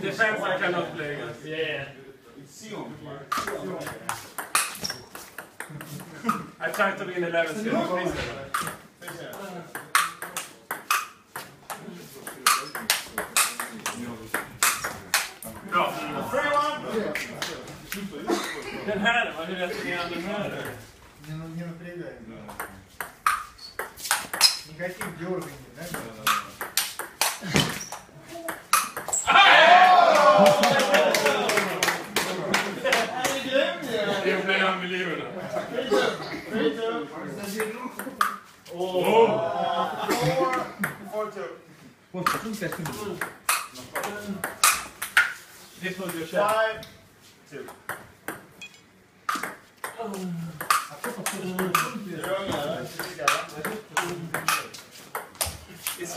Defense I cannot play against. Yeah. I tried to win 11 skills. Please. Bra. Den här, vad hur resonerar den här? Negativo de ouro ainda, né? Não, não, não. Eu ganhei uma Oh. Four. Four, two. Pô, tudo certo. This was. Five. Two. Oh.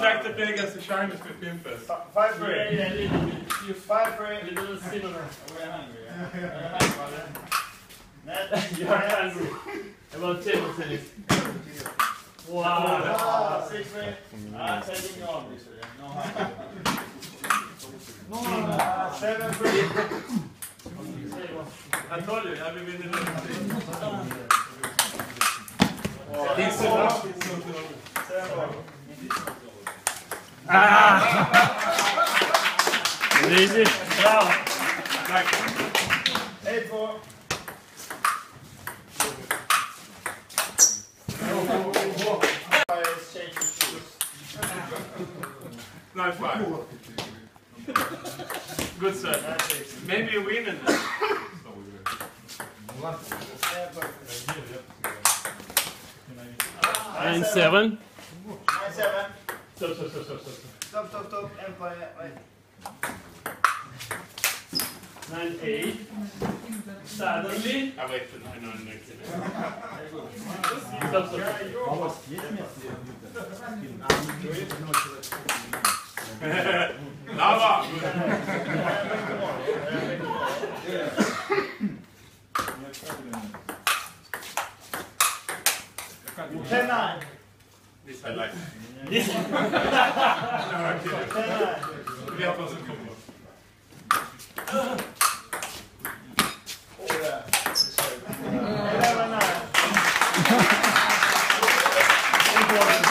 like the play against the Chinese with pimpers. Five, Yeah, three. yeah, little bit. You five, three. Little similar. We're hungry. yeah? Net. You are hungry. About table tennis. Wow. Ah, six, three. Ah, taking on this. No hungry. hunger. Ah, Seven, three. I told you, I've been winning He's so loud. He's so Easy. Bravo. Your shoes. Nice five. Good set. Maybe you win in this. Nine seven. Nine, seven. Stop, stop, stop, stop, stop. Stop, stop, stop, and play, play. Nine, eight. Suddenly. Ah, wait, nein, nein, nein. Stop, stop. Aber was geht mir hier? Lava! Ten, nine. This I like. This no, I'm kidding. Vi har på oss en. Thank you.